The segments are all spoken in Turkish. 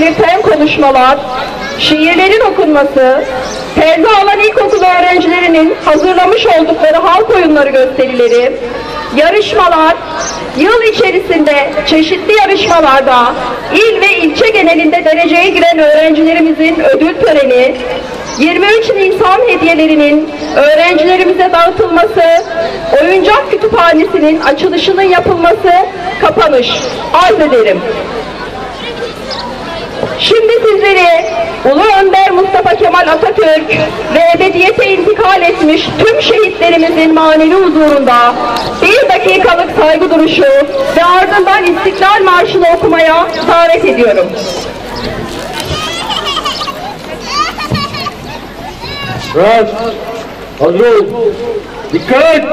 belirten konuşmalar, şiirlerin okunması, Ferdi Alan İlkokulu öğrencilerinin hazırlamış oldukları halk oyunları gösterileri, yarışmalar, yıl içerisinde çeşitli yarışmalarda il ve ilçe genelinde dereceye giren öğrencilerimizin ödül töreni, 23 Nisan hediyelerinin öğrencilerimize dağıtılması, oyuncak kütüphanesinin açılışının yapılması, kapanış arz ederim. Şimdi sizleri Ulu Önder Mustafa Kemal Atatürk ve ebediyete intikal etmiş tüm şehitlerimizin manevi huzurunda bir dakikalık saygı duruşu ve ardından İstiklal Marşı'nı okumaya davet ediyorum. Rahat. Hazır. Dikkat.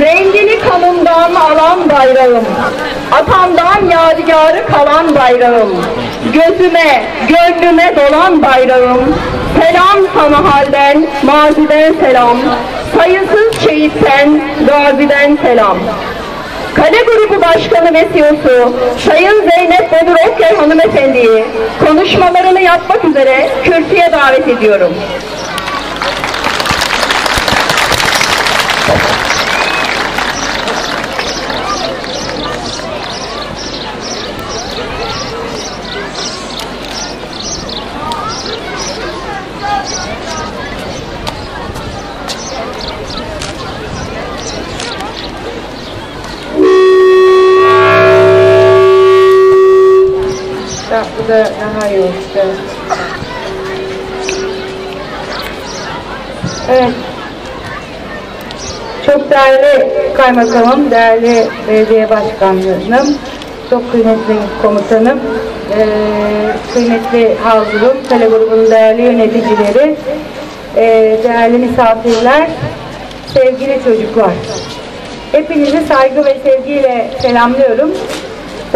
Rengini kanımdan alan bayrağım, atamdan yadigarı kalan bayrağım, gözüme, gönlüme dolan bayrağım, selam sana halden, maziden selam, sayısız şehitten, gaziden selam. Kale Grubu Başkanı ve CEO'su Sayın Zeynep Bedur Okyay Hanımefendi'yi konuşmalarını yapmak üzere kürsüye davet ediyorum. Da, bu da Evet. Çok değerli kaymakamım, değerli belediye başkanlarım, çok kıymetli komutanım, eee, kıymetli hazırım, kale grubunun değerli yöneticileri, eee, değerli misafirler, sevgili çocuklar. Hepinizi saygı ve sevgiyle selamlıyorum.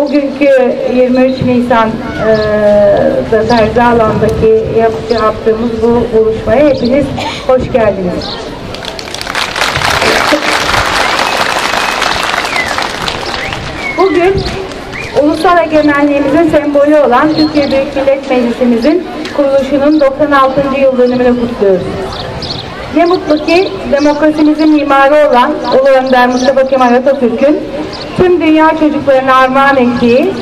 Bugünkü 23 Nisan eee da Terzi alandaki yap- yaptığımız bu buluşmaya hepiniz hoş geldiniz. Bugün ulusal egemenliğimizin sembolü olan Türkiye Büyük Millet Meclisimizin kuruluşunun 96. yıl dönümünü kutluyoruz. Ne mutlu ki demokrasimizin mimarı olan Ulu Önder Mustafa Kemal Atatürk'ün tüm dünya çocuklarına armağan ettiği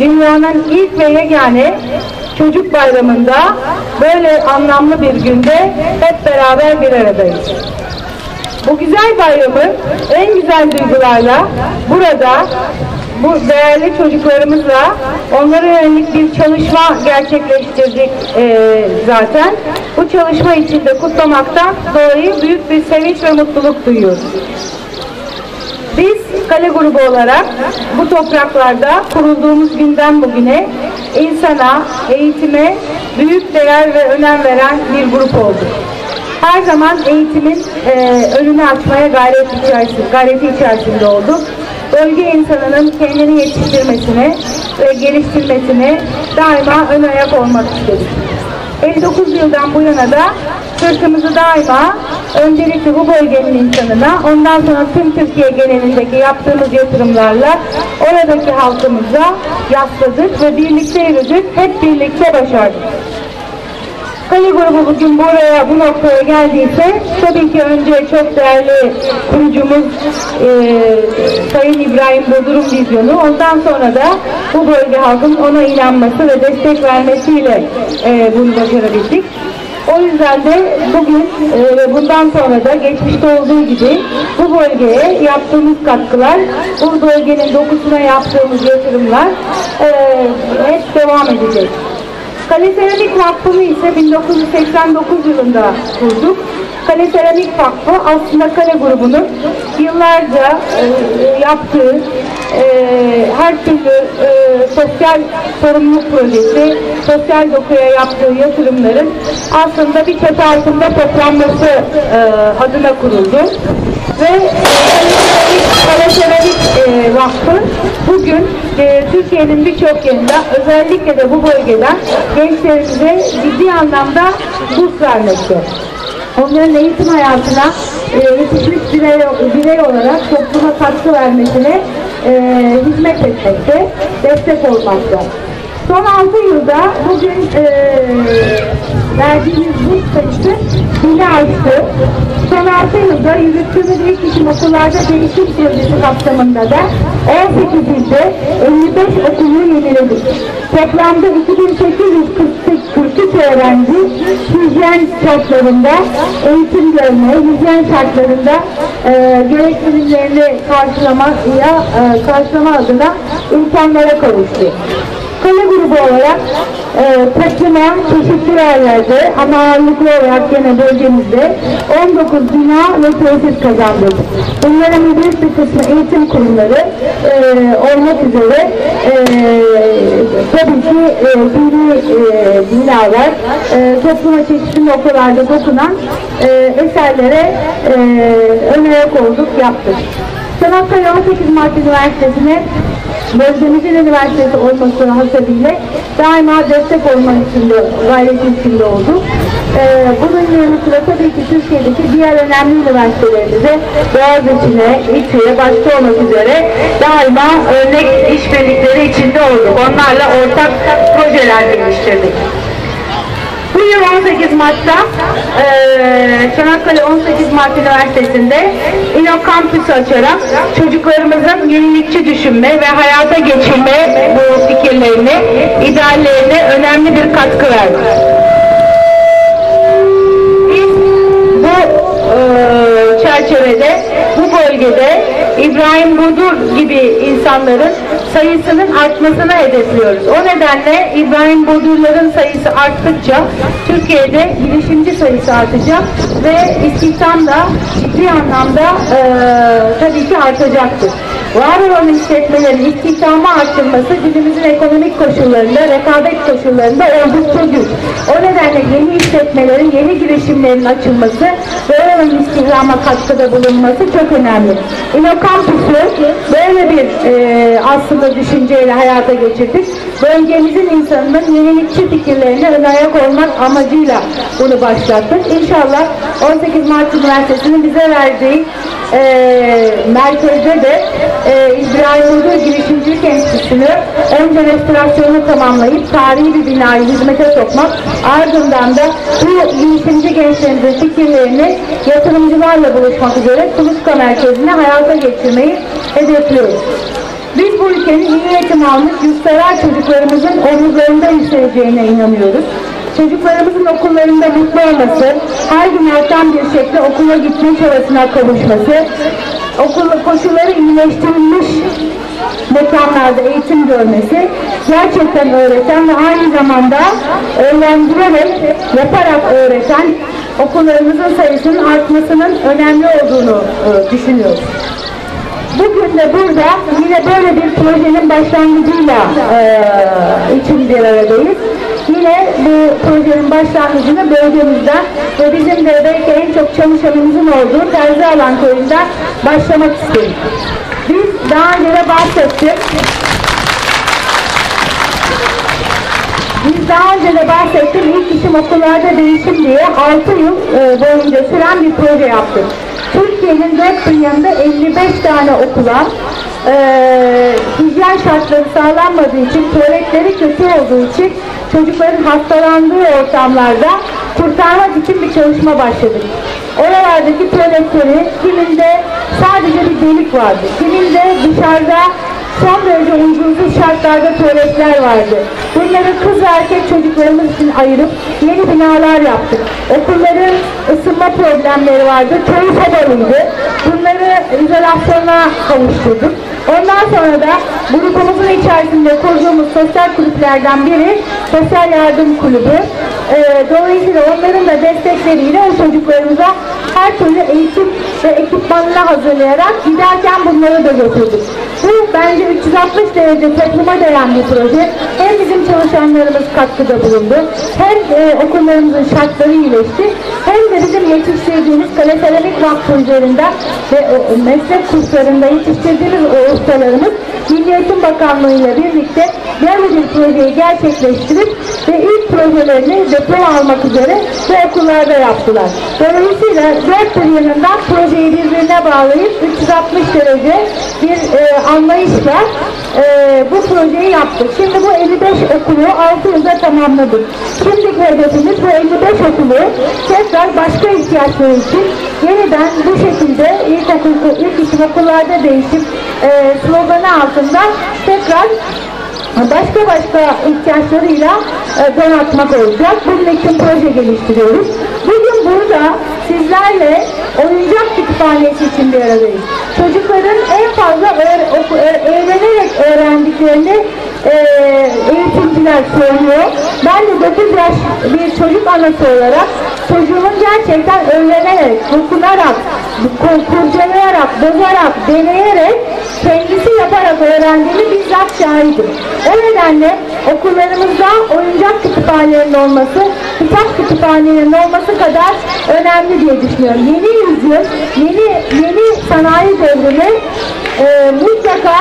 dünyanın ilk ve yegane çocuk bayramında böyle anlamlı bir günde hep beraber bir aradayız. Bu güzel bayramı en güzel duygularla burada bu değerli çocuklarımızla onlara yönelik bir çalışma gerçekleştirdik eee, zaten. Bu çalışma içinde kutlamaktan dolayı büyük bir sevinç ve mutluluk duyuyoruz. Biz Kale grubu olarak bu topraklarda kurulduğumuz günden bugüne insana, eğitime büyük değer ve önem veren bir grup olduk. Her zaman eğitimin e, önünü açmaya gayret içerisinde, gayreti içerisinde olduk. Bölge insanının kendini yetiştirmesine ve geliştirmesine daima ön ayak olmak istedik. 59 yıldan bu yana da sırtımızı daima öncelikle bu bölgenin insanına, ondan sonra tüm Türkiye genelindeki yaptığımız yatırımlarla oradaki halkımıza yasladık ve birlikte yürüdük, hep birlikte başardık. Kale grubu bugün buraya, bu noktaya geldiyse tabii ki önce çok değerli kurucumuz e, Sayın İbrahim Bodur'un vizyonu, ondan sonra da bu bölge halkın ona inanması ve destek vermesiyle e, bunu başarabildik. O yüzden de bugün e, ve bundan sonra da geçmişte olduğu gibi bu bölgeye yaptığımız katkılar, bu bölgenin dokusuna yaptığımız yatırımlar e, hep devam edecek. Kale Seramik Vakfı'nı ise 1989 yılında kurduk. Kale Seramik Vakfı aslında Kale grubunun yıllarca e, yaptığı e, her türlü e, sosyal sorumluluk projesi, sosyal dokuya yaptığı yatırımların aslında bir çatı altında toplanması e, adına kuruldu. Ve Kale Seramik e, Vakfı bugün e, Türkiye'nin birçok yerinde özellikle de bu bölgeden gençlerimize ciddi anlamda burs vermekte. Onların eğitim hayatına e, yetişmiş birey, birey olarak topluma katkı vermesine e, hizmet etmekte, destek olmakta. Son 6 yılda bugün e, verdiğimiz burs sayısı bini aştı. Son 6 yılda yürüttüğümüz ilk işim okullarda değişim projesi kapsamında da 18 ilde 55 okulu yeniledik. Toplamda 2843 öğrenci hijyen şartlarında eğitim görme, hijyen şartlarında e, gereksinimlerini karşılamaya, e, karşılama adına imkanlara kavuştu. Kale grubu olarak e, taşıma çeşitli yerlerde ama ağırlıklı olarak gene bölgemizde 19 bina ve tesis kazandık. Bunların büyük bir kısmı eğitim kurumları e, olmak üzere e, tabii ki e, dini e, binalar, e, topluma çeşitli noktalarda dokunan e, eserlere e, ön ayak olduk, yaptık. Çanakkale 18 Mart Üniversitesi'ne bölgemizin üniversitesi olması hasebiyle daima destek olma içinde, gayret içinde olduk. Ee, bunun yanı sıra tabii ki Türkiye'deki diğer önemli üniversitelerimize Boğaziçi'ne, İTÜ'ye başta olmak üzere daima örnek işbirlikleri içinde olduk. Onlarla ortak projeler geliştirdik. Bu yıl 18 Mart'ta e, Çanakkale 18 Mart Üniversitesi'nde İNO kampüsü açarak çocuklarımızın yenilikçi düşünme ve hayata geçirme bu fikirlerini, ideallerine önemli bir katkı verdik. Biz bu e, çerçevede, bu bölgede İbrahim Budur gibi insanların sayısının artmasını hedefliyoruz. O nedenle İbrahim Budurların sayısı arttıkça Türkiye'de girişimci sayısı artacak ve istihdam da ciddi anlamda e, tabii ki artacaktır. Var olan işletmelerin istihdamı arttırması günümüzün ekonomik koşullarında, rekabet koşullarında oldukça güç. O nedenle yeni işletmelerin, yeni girişimlerin açılması ve oranın istihdama katkıda bulunması çok önemli. İnokampüsü böyle bir e, aslında düşünceyle hayata geçirdik. Bölgemizin insanının yenilikçi fikirlerine ön ayak olmak amacıyla bunu başlattık. İnşallah 18 Mart Üniversitesi'nin bize verdiği e, merkezde de e, İbrahim Uğur Girişimcilik Enstitüsü'nü önce restorasyonu tamamlayıp tarihi bir binayı hizmete sokmak ardından da bu girişimci gençlerimizin fikirlerini yatırımcılarla buluşmak üzere Kuluçka Merkezi'ne hayata geçirmeyi hedefliyoruz. Biz bu ülkenin iyi eğitim almış yurtsever çocuklarımızın omuzlarında yükseleceğine inanıyoruz. Çocuklarımızın okullarında mutlu olması, her gün artan bir şekilde okula gitme çabasına kavuşması, okul koşulları iyileştirilmiş mekanlarda eğitim görmesi, gerçekten öğreten ve aynı zamanda öğrendirerek, yaparak öğreten okullarımızın sayısının artmasının önemli olduğunu e, düşünüyoruz. bugün de burada yine böyle bir projenin başlangıcıyla e, için bir aradayız. Yine bu projenin başlangıcını bölgemizden ve bizim de belki en çok çalışanımızın olduğu Terzi Alan Köyü'nden başlamak istedik. Biz daha önce de bahsettik. Biz daha önce de bahsettim. İlk işim okullarda değişim diye 6 yıl e, boyunca süren bir proje yaptık. Türkiye'nin dört bir yanında 55 tane okula e, hijyen şartları sağlanmadığı için, tuvaletleri kötü olduğu için çocukların hastalandığı ortamlarda kurtarmak için bir çalışma başladık. Oralardaki tuvaletleri kiminde sadece bir delik vardı, kiminde dışarıda son derece uygunsuz şartlarda tuvaletler vardı. Bunları kız ve erkek çocuklarımız için ayırıp yeni binalar yaptık. Okulların ısınma problemleri vardı. Çoğu sobalıydı. Bunları izolasyona kavuşturduk. Ondan sonra da grubumuzun içerisinde kurduğumuz sosyal kulüplerden biri Sosyal Yardım Kulübü. Ee, dolayısıyla onların da destekleriyle o çocuklarımıza her türlü eğitim ve ekipmanını hazırlayarak giderken bunları da götürdük. Bu bence 360 derece topluma değen bir proje. Hem bizim çalışanlarımız katkıda bulundu, hem e, okullarımızın şartları iyileşti, hem de bizim yetiştirdiğimiz Kale Seramik Vakfı üzerinden ve e, meslek kurslarında yetiştirdiğimiz o ustalarımız Milli Eğitim Bakanlığı ile birlikte bir projeyi gerçekleştirip ve ilk projelerini diploma almak üzere bu okullarda yaptılar. Dolayısıyla dört bir yanından projeyi birbirine bağlayıp 360 derece bir e, anlayışla e, bu projeyi yaptık. Şimdi bu 55 okulu 6 yılda tamamladık. Şimdiki hedefimiz bu 55 okulu tekrar başka ihtiyaçları için yeniden bu şekilde ilkokul, ilk isim okullarda değişip e, sloganı altında tekrar başka başka ihtiyaçlarıyla e, donatmak olacak. Bunun için proje geliştiriyoruz. Bugün burada sizlerle oyuncak kütüphanesi için bir aradayız. Çocukların en fazla öğ- oku- ö- eğlenerek öğrendiklerini e, eğitimciler söylüyor. Ben de 9 yaş bir çocuk anası olarak çocuğumun gerçekten öğrenerek, dokunarak, ku- kurcalayarak, bozarak, deneyerek, kendisi yaparak öğrendiğini bizzat şahidim. O nedenle okullarımızda oyuncak kütüphanelerinin olması, kitap kütüphanelerinin olması kadar önemli diye düşünüyorum. Yeni yüzyıl, yeni yeni sanayi devrimi e, mutlaka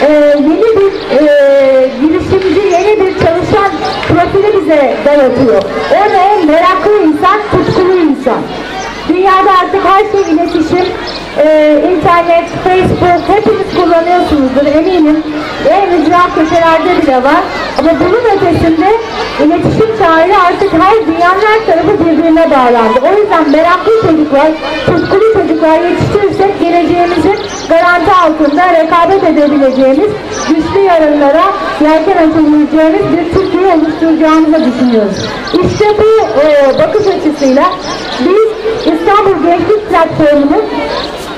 e, yeni bir e, girişimci, yeni bir çalışan profili bize dayatıyor. O ne? Meraklı insan, tutkulu insan. Dünyada artık her şey iletişim, e, internet, Facebook hepiniz kullanıyorsunuzdur eminim. En ücra köşelerde bile var. Ama bunun ötesinde iletişim çağrı artık her dünyanın her tarafı birbirine bağlandı. O yüzden meraklı çocuklar, tutkulu çocuklar yetiştirirsek geleceğimizin garanti altında rekabet edebileceğimiz güçlü yarınlara yelken açabileceğimiz bir Türkiye oluşturacağımızı düşünüyoruz. İşte bu e, bakış açısıyla İstanbul Gençlik Platformu'nun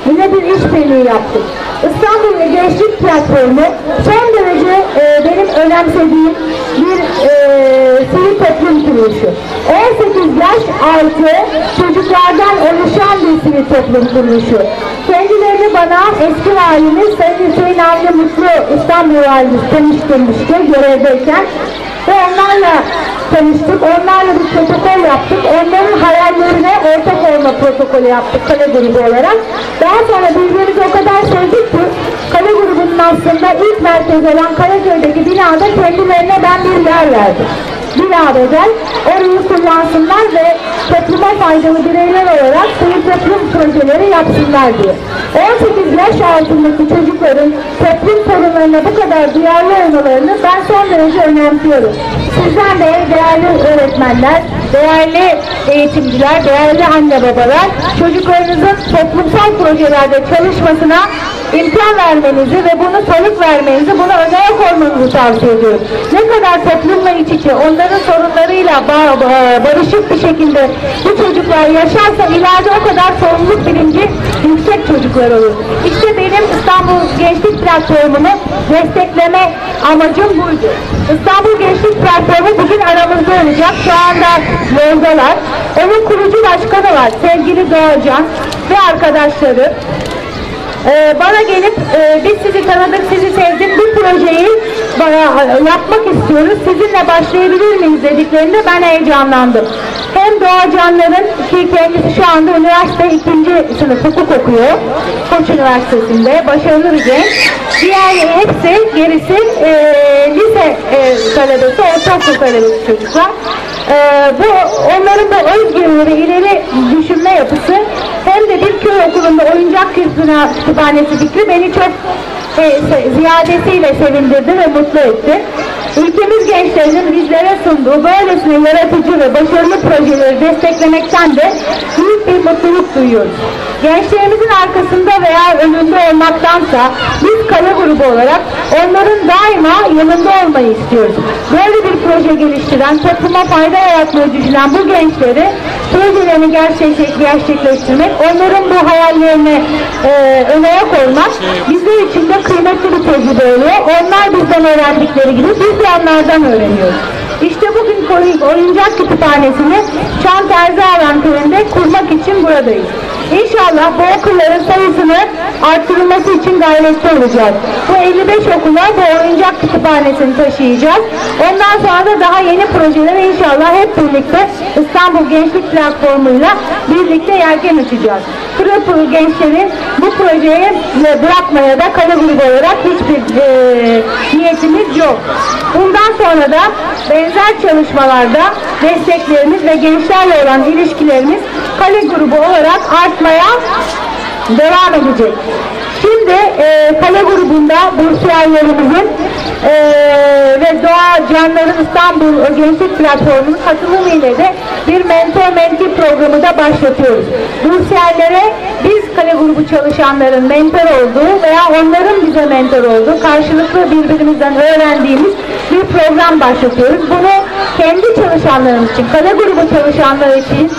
yine bir işbirliği yaptık. İstanbul Gençlik Platformu son derece e, benim önemsediğim bir e, sivil toplum kuruluşu. 18 yaş altı çocuklardan oluşan bir sivil toplum kuruluşu. Kendilerini bana eski valimiz Sayın Hüseyin Avni Mutlu İstanbul valimiz tanıştırmıştı görevdeyken ve onlarla tanıştık. Onlarla bir protokol yaptık. Onların hayallerine ortak olma protokolü yaptık kale grubu olarak. Daha sonra birbirimizi o kadar sevdik ki kale grubunun aslında ilk merkez olan Karaköy'deki binada kendilerine ben bir yer verdim. Bina bedel, orayı kullansınlar ve topluma faydalı bireyler olarak sivil toplum projeleri yapsınlar diye. 18 yaş altındaki çocukların toplum sorunlarına bu kadar duyarlı olmalarını ben son derece önemsiyorum. Sizden de değerli öğretmenler, değerli eğitimciler, değerli anne babalar, çocuklarınızın toplumsal projelerde çalışmasına imkan vermenizi ve bunu salık vermenizi, bunu öne koymanızı tavsiye ediyorum. Ne kadar toplumla iç içe, onların sorunlarıyla ba- ba- barışık bir şekilde bu çocuklar yaşarsa ileride o kadar sorumluluk bilinci yüksek çocuklar olur. İşte benim İstanbul Gençlik Platformu'nu destekleme amacım buydu. İstanbul Gençlik Platformu bugün aramızda olacak. Şu anda yoldalar. Onun kurucu başkanı var sevgili Doğacan ve arkadaşları. E, bana gelip e, biz sizi tanıdık, sizi sevdik, bu projeyi bana, yapmak istiyoruz, sizinle başlayabilir miyiz dediklerinde ben heyecanlandım. Hem Doğa Canlar'ın ki kendisi şu anda üniversite ikinci sınıf hukuk okuyor. Koç Üniversitesi'nde başarılı bir genç. Diğer hepsi gerisi e, lise e, talebesi, ortaokul talebesi çocuklar. E, bu onların bu özgürlüğü ileri düşünme yapısı hem de bir köy okulunda oyuncak kütüphane- kütüphanesi fikri beni çok e, ziyadesiyle sevindirdi ve mutlu etti. Ülkemiz gençlerinin bizlere sunduğu böylesine yaratıcı ve başarılı projeleri desteklemekten de büyük bir mutluluk duyuyoruz. Gençlerimizin arkasında veya önünde olmaktansa biz kale grubu olarak onların daima yanında olmayı istiyoruz. Böyle bir proje geliştiren, topluma fayda yaratmayı düşünen bu gençleri projelerini gerçek, gerçekleştirmek, onların bu hayallerini e, öne koymak bizler için de kıymetli bir tecrübe oluyor. Onlar bizden öğrendikleri gibi biz de onlardan öğreniyoruz. İşte bugün oyuncak kütüphanesini Çan Terzialan köyünde kurmak için buradayız. İnşallah bu okulların sayısını arttırılması için gayretli olacağız. Bu 55 okula bu oyuncak kütüphanesini taşıyacağız. Ondan sonra da daha yeni projelere inşallah hep birlikte İstanbul Gençlik Platformu'yla birlikte yelken açacağız. Pırıl gençleri bu projeyi bırakmaya da grubu olarak hiçbir e, niyetimiz yok. Bundan sonra da benzer çalışmalarda desteklerimiz ve gençlerle olan ilişkilerimiz kale grubu olarak artmaya devam edecek. Şimdi e, kale grubunda bursiyerlerimizin e, ve Doğa Canların İstanbul Gençlik Platformu'nun katılımı ile de bir mentor menti programı da başlatıyoruz. Bursiyerlere biz kale grubu çalışanların mentor olduğu veya onların bize mentor olduğu karşılıklı birbirimizden öğrendiğimiz bir program başlatıyoruz. Bunu kendi çalışanlarımız için, kale grubu çalışanları için